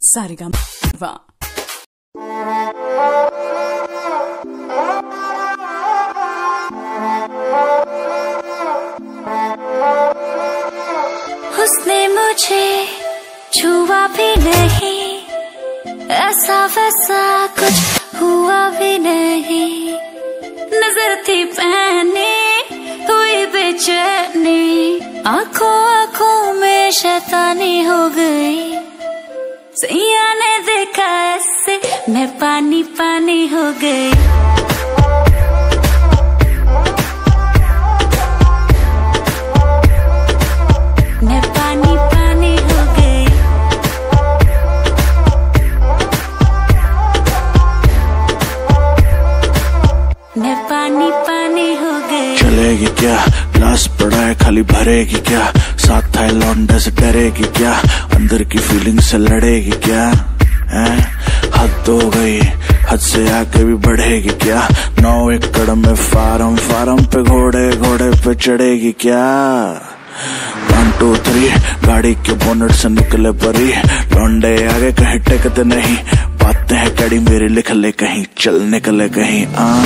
सारेगामा उसने मुझे छुआ भी नहीं, ऐसा वैसा कुछ हुआ भी नहीं। नज़र थी पहने हुई बेचैनी। आँखों आँखों में शैतानी हो गई। सैया ने देखा ऐसे, मैं पानी पानी हो गई। पानी पानी हो मैं पानी पानी हो चलेगी क्या? ग्लास पड़ा है, खाली भरेगी क्या? साथ था लौंडे से डरेगी क्या? अंदर की फीलिंग से लड़ेगी क्या? हैं? हद हो गई, हद से आगे भी बढ़ेगी क्या? नौ एकड़ में फार्म फार्म पे घोड़े घोड़े पे चढ़ेगी क्या? वन टू थ्री गाड़ी के बोनट से निकले परी। लौंडे आगे कहीं टेकते नहीं। बातें हैं कड़ी, मेरी लिख ले कहीं चल निकले कहीं आ